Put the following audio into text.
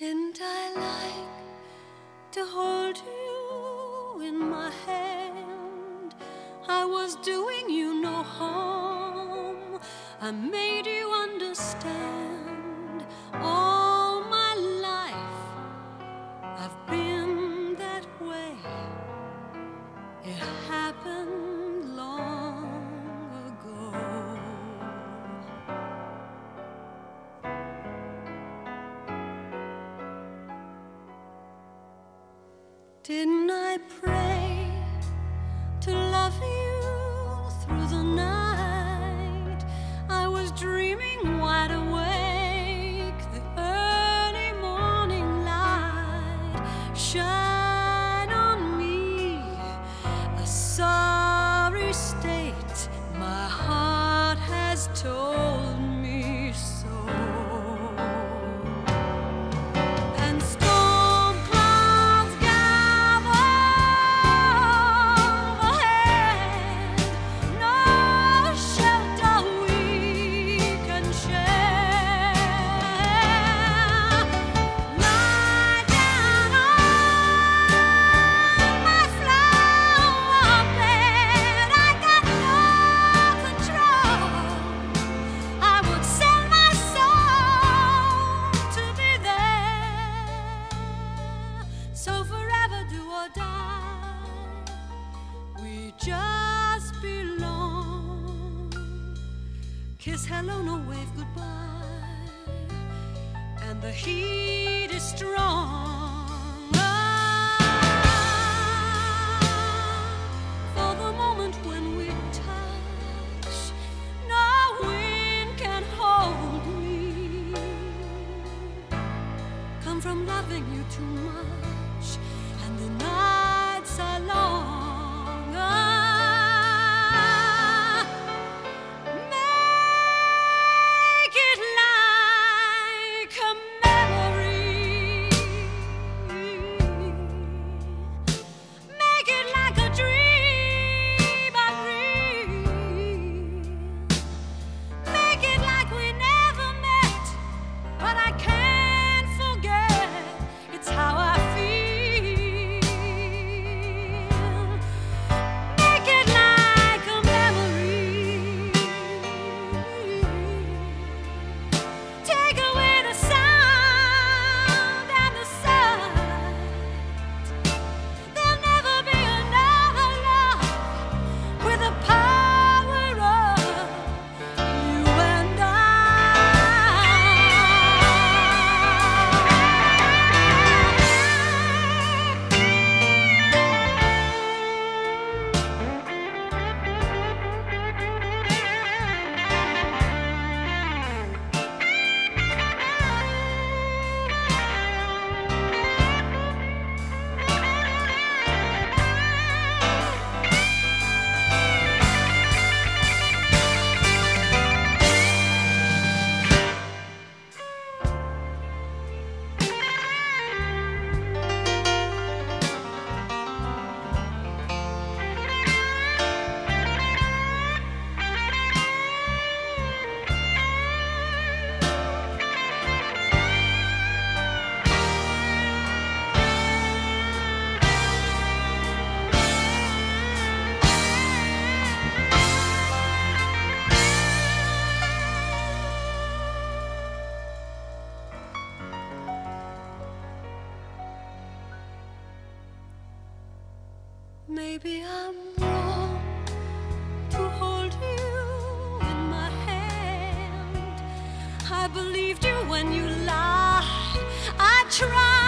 Didn't I like to hold you in my hand? I was doing you no harm. I made you understand. told Hello, no wave, goodbye. And the heat is strong. from loving you too much and the nights are long Maybe I'm wrong to hold you in my hand. I believed you when you lied. I tried.